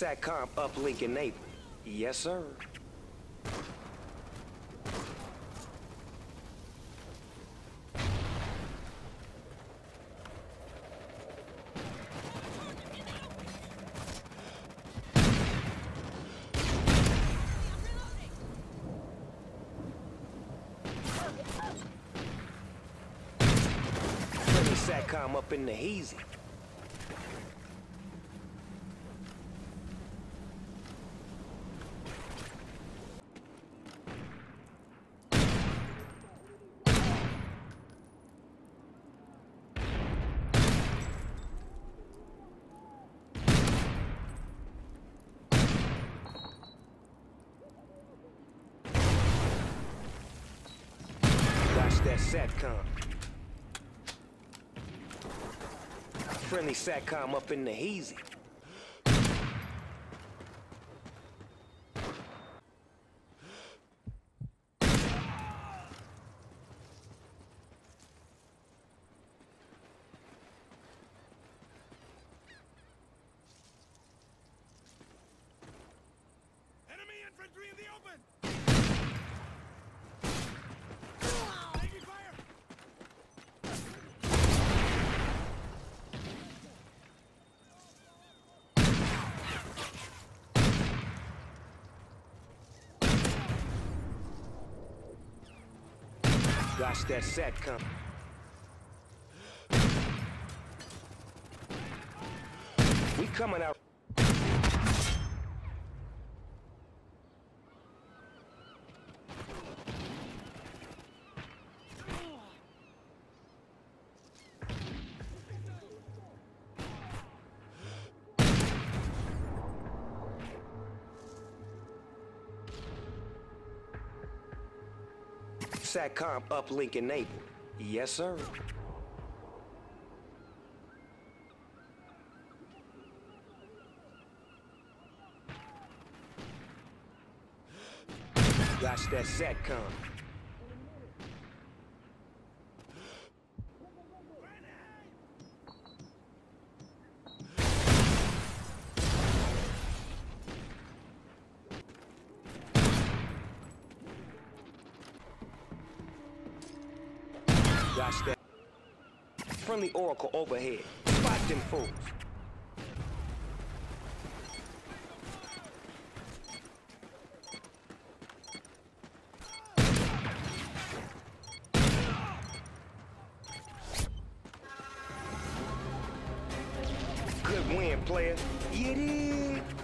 SATCOM uplink enabled. Yes, sir. SATCOM up in the hazy. Watch that SATCOM. Friendly SATCOM up in the hazy. Enemy infantry in the open! Watch that SATCOM. We coming out. SATCOM uplink enabled. Yes, sir. Watch that SATCOM. Watch that. Friendly Oracle overhead. Spot them fools. Good win, player. You did.